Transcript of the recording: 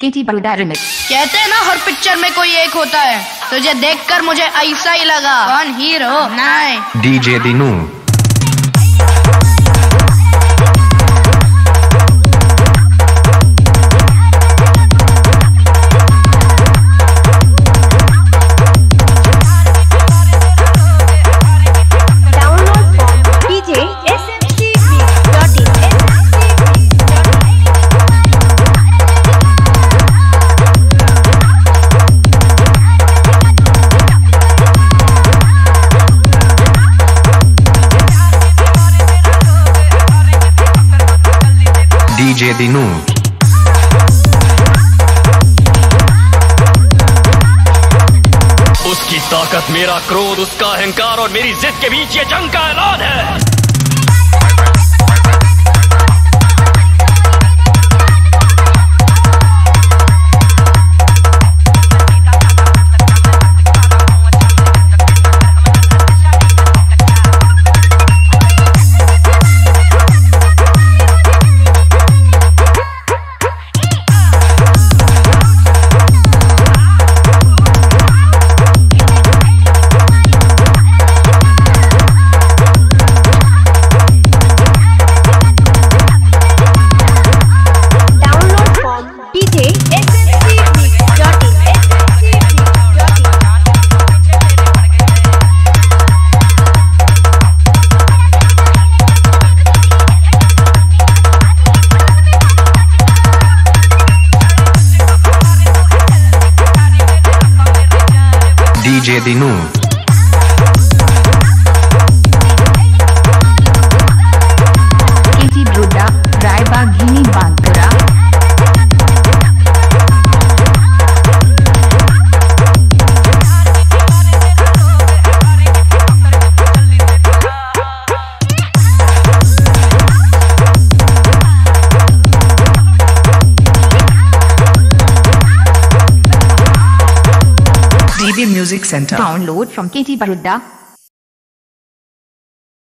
केटी बरुडा में कहते हैं ना हर पिक्चर में कोई एक होता है। तुझे देखकर मुझे ऐसा ही लगा। कौन हीरो नहीं डीजे Dinu. DJ Dinu. उसकी ताकत मेरा क्रोध, उसका अहंकार और मेरी जिद के बीच ये जंग का ऐलान है DJ Dinu. केटी बरुडा Raibaghini Bankura Music Center. Download from KT Baruda